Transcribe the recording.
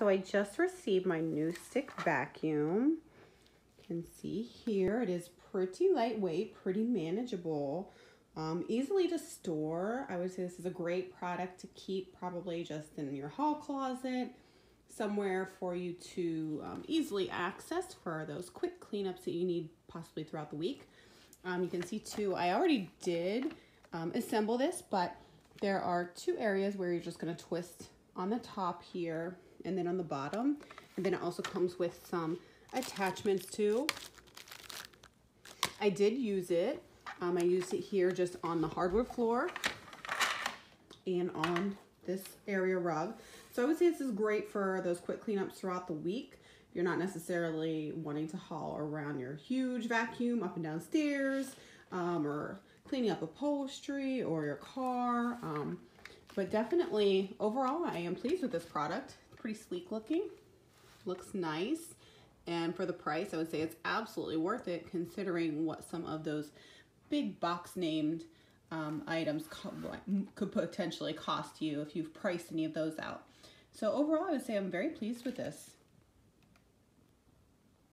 So I just received my new stick vacuum. You can see here, it is pretty lightweight, pretty manageable, um, easily to store. I would say this is a great product to keep probably just in your hall closet, somewhere for you to um, easily access for those quick cleanups that you need possibly throughout the week. Um, you can see too, I already did um, assemble this, but there are two areas where you're just gonna twist on the top here and then on the bottom. And then it also comes with some attachments too. I did use it. Um, I used it here just on the hardwood floor and on this area rug. So I would say this is great for those quick cleanups throughout the week. If You're not necessarily wanting to haul around your huge vacuum up and down stairs um, or cleaning up upholstery or your car. Um, but definitely overall, I am pleased with this product pretty sleek looking. Looks nice. And for the price, I would say it's absolutely worth it considering what some of those big box named um, items could potentially cost you if you've priced any of those out. So overall, I would say I'm very pleased with this.